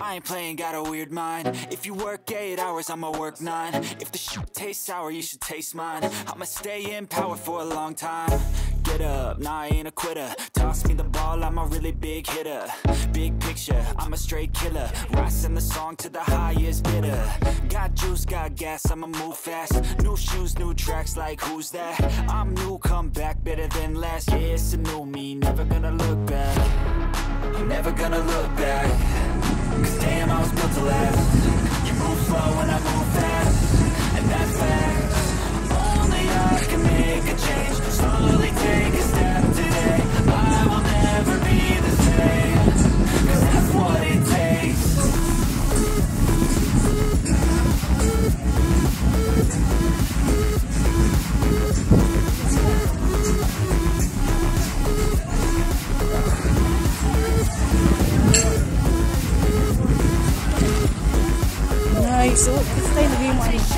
I ain't playing, got a weird mind. If you work 8 hours, I'ma work 9 If the shit tastes sour, you should taste mine. I'ma stay in power for a long time. Get up, nah, I ain't a quitter. Toss me the ball, I'm a really big hitter. Big picture, I'm a straight killer. Rising the song to the highest bidder. Got juice, got gas, I'ma move fast. New shoes, new tracks, like who's that? I'm new, come back, better than last Yeah, it's a new me, never gonna look back. Never gonna look back Cause damn, I was built to last So, kasi tayo naging mo ano.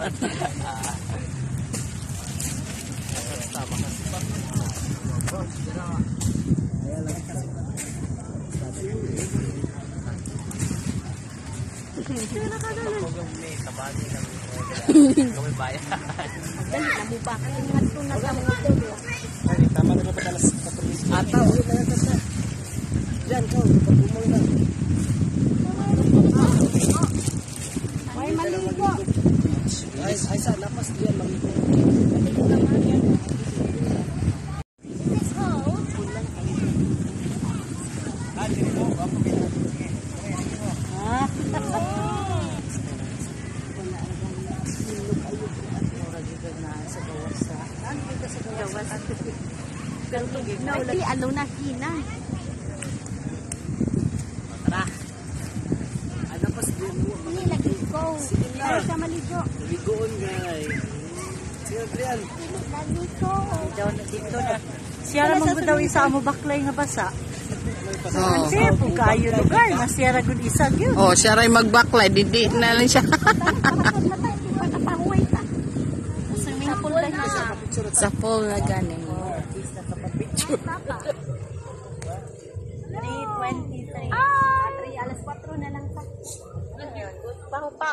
Sino nakagalan? May kabali ng kami bayan. Dali, nabubakan yung hatong na sa mga tulo. Tama na ka pa talas. Ataw. Diyan, kau. Pagpumoy na. Ay, ay sa lapas diyan maligo. Nauti, ano na hina. Tara. Ano pas diyan mo? Go. Tayo sa maligo. Maligoon, guys. Adrian. Maligo. Daw na dito. Siya ra mong daw isa mo baklay nga basa. Oh. Kasi po kayo lugar, masiyara gud isa gyud. Oh, siya ra magbaklay didi na lang siya. Sa pool na ganing. Sa pool na ganing. 323. ay alas 4 na lang pa. Pa.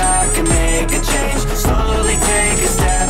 I can make a change. Slowly take a step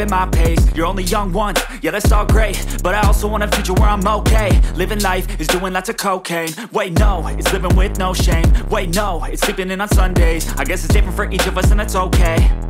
at my pace. You're only young once, yeah that's all great. But I also want a future where I'm okay. Living life is doing lots of cocaine. Wait no, it's living with no shame. Wait no, it's sleeping in on Sundays. I guess it's different for each of us and that's okay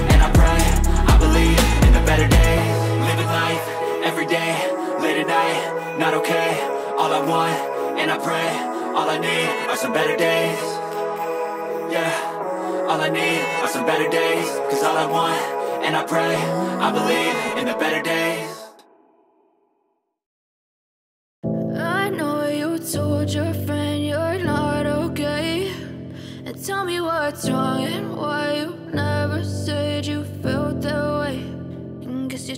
better days Living life, every day, late at night Not okay, all I want, and I pray All I need are some better days. Yeah, all I need are some better days. Cause all I want, and I pray I believe in the better days. I know you told your friend you're not okay. And tell me what's wrong and why you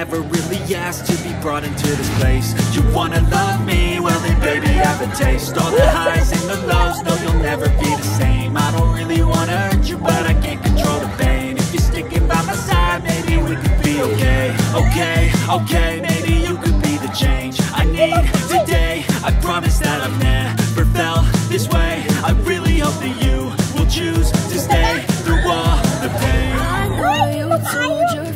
never really asked to be brought into this place. You wanna love me? Well then baby have a taste. All the highs and the lows, no you'll never be the same. I don't really wanna hurt you but I can't control the pain. If you're sticking by my side, maybe we could be okay. Okay, okay, maybe you could be the change I need today. I promise that I've never felt this way. I really hope that you will choose to stay through all the pain. I know you told your